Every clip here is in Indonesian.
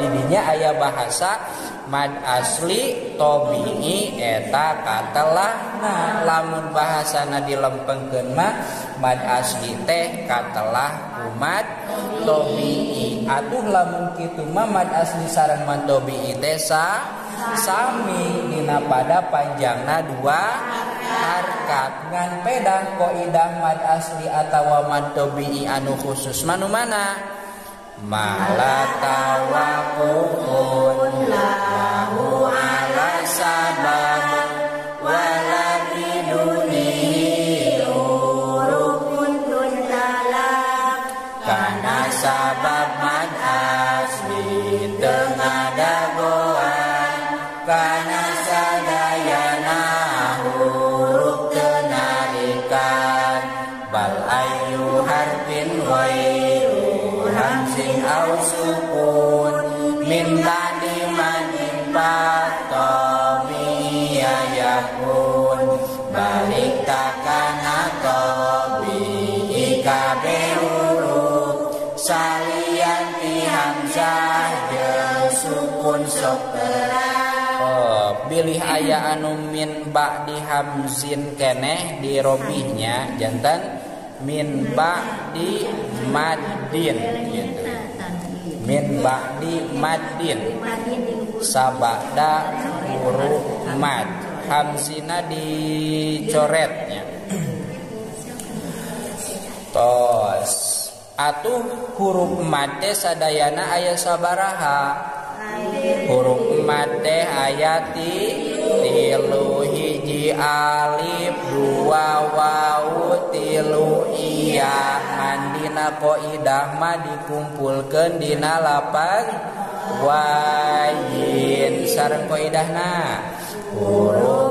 didinya ayah bahasa mad asli tobii eta katelahna lamun bahasana dilempengkeun mah mad asli teh katelah umat tobii atuh lamun kitu mah mad asli sareng mad tobii teh sa sami. Dina pada panjangna dua harkat. Ngan pedah koidah mad asli atawa mad tobii anu khusus manu mana? Malatawakufun lahu ala sabab wala bidunihi urukun tuntalak karena sabab mad asli tengah dagoan karena pilih ayah anu min ba'di hamzin keneh di robihnya jantan min ba'di madin gitu. Min ba'di madin sabada huruf mad hamzina dicoretnya. Tos. Atuh huruf mad sadayana ayat sabaraha? Huruf mad teh ayati tilu hiji alif dua wawu tilu iya. Mandina idah mah dikumpulkan dina lapan wayin sareng koidahna. Huruf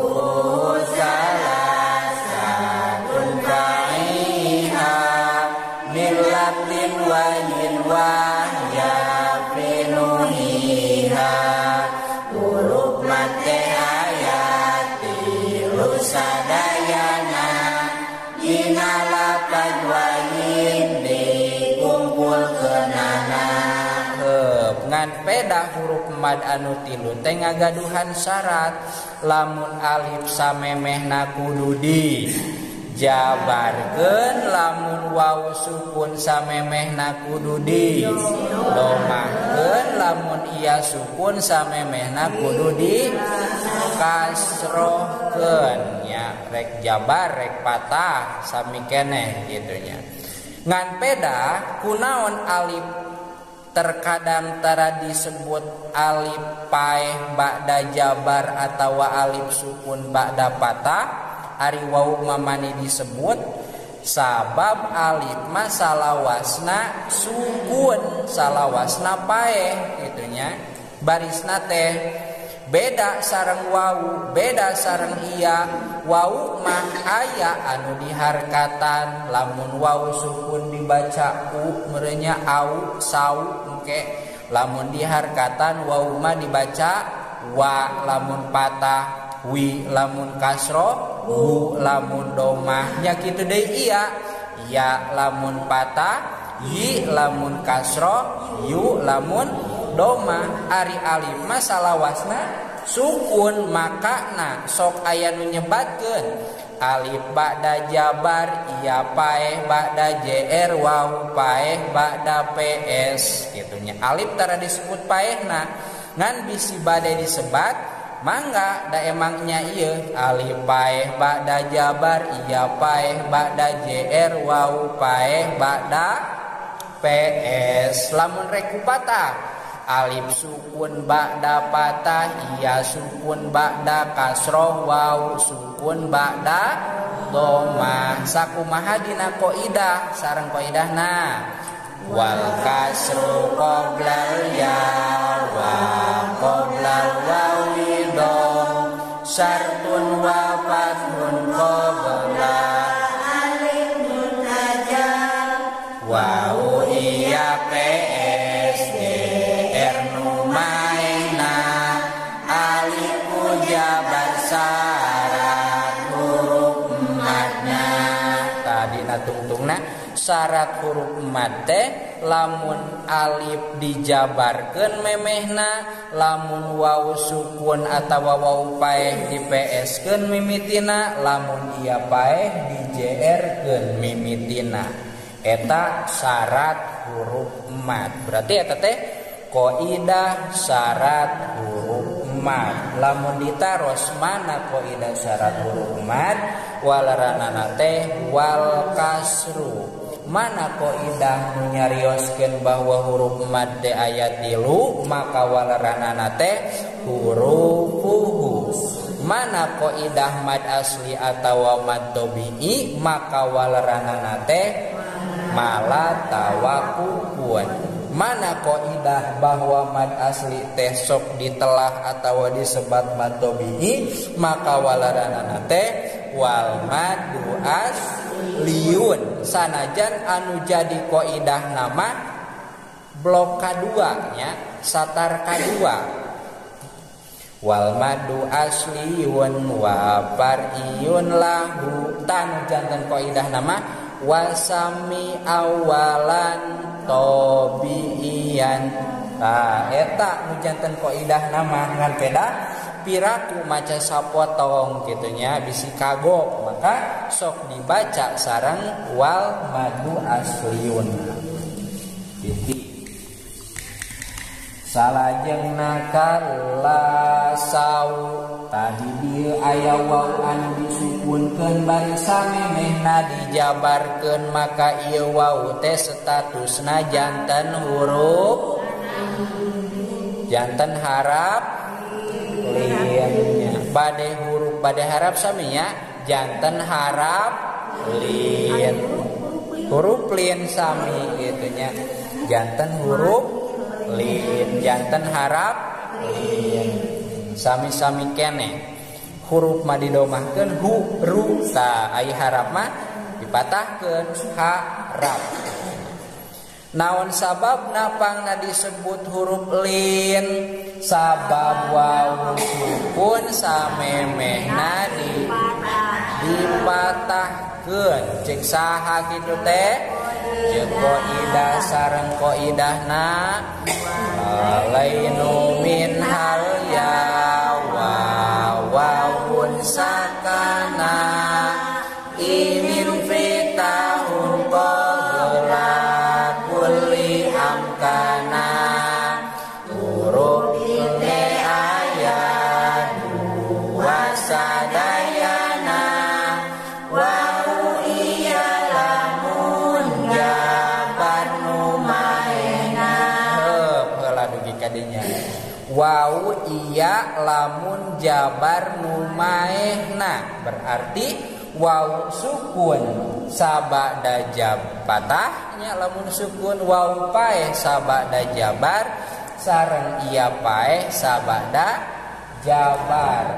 beda huruf mad anu tilu teh ngagaduhan syarat. Lamun alif samemeh di jabarkeun lamun waw sukun samemeh di domahkeun lamun iya sukun samemeh di kasrohkeun. Ya rek jabar rek patah sami keneh gitu nya ngan peda kunaon alif terkadang tara disebut alif paeh ba'da jabar atau alif sukun ba'da patah. Ari wau mamani disebut sabab alif mah salawasna sukun salawasna paeh gitunya barisna teh beda sarang wau beda sarang iya wau mah aya anu diharkatan. Lamun wau sukun dibaca u merenya au sau engke. Lamun diharkatan wau mah dibaca wa. Lamun patah wi. Lamun kasro hu lamun domah nya kitu deui iya. Ya lamun patah yi. Lamun kasro yu. Lamun doma Ari Alim masalahwasna sukun makana sok aya nu nyebatkeun. Alif Bada Jabar iya paeh Bada JR waw paeh Bada PS. Gitunya Alif tara disebut paehna. Ngan bisi badai disebat mangga da emangnya iya Alif paeh Bada Jabar iya paeh Bada JR waw paeh Bada PS. Lamun rekupata alif sukun ba'da patah iya sukun ba'da kasroh waw sukun ba'da doma sakumaha dina qaidah sareng qaidahna wal kasru qoblal ya wa qoblal wawi dom syartun wa fathun qobla alif muntajam wa Irungna syarat huruf mate lamun Alif dijabarkan memehna lamun Wow sukun atau waw paeh di PSken mimitina lamun ia paeh di JRken mimitina. Eta syarat huruf mat berarti eta teh koidah syarat huruf umat. Lamun ditaros mana koida syarat huruf umat walaranana teh wal kasru. Mana koidah nyarioskeun bahwa huruf mad de ayat tilu maka walaranana teh hurufuhu mana koidah mad asli atau mad dobi'i maka walaranana teh malatawaku kuat mana koidah bahwa mad asli teh sok ditelah atau disebat mad maka walarana teh wal madu as liun sanajan anu jadi koidah nama blok kaduanya satar kadua. Wal madu asliun wa fariyun lahu. Tan jantan koidah nama wasami awalan tobiian. Nah, eta nu jantan koidah nama ngan peda piraku maca sapotong gitunya bisi kagok maka sok dibaca sarang wal madu asliun. Titik. Salajeng nakala sau tadi dia aya wau anu disukunkeun bari samemehna dijabarkeun maka ieu wau teh statusna jantan huruf jantan harap lin. Badai huruf badai harap saminya jantan harap lin. Huruf lin sami gitunya jantan huruf lin. Jantan harap lin. Sami-sami kene huruf madidomahkan hu ru sa. Ai harap mah dipatahkeun harap. Naon sabab pangna disebut huruf lin? Sabab wawu sukun samemehna di dipatahkeun. Cek saha kitu teh? Jeung qaidah sareng qaidahna lainu min hal iya lamun jabar numaehna berarti waw sukun sabada jab patahnya. Lamun sukun waw pae sabada jabar sareng iya pae sabada jabar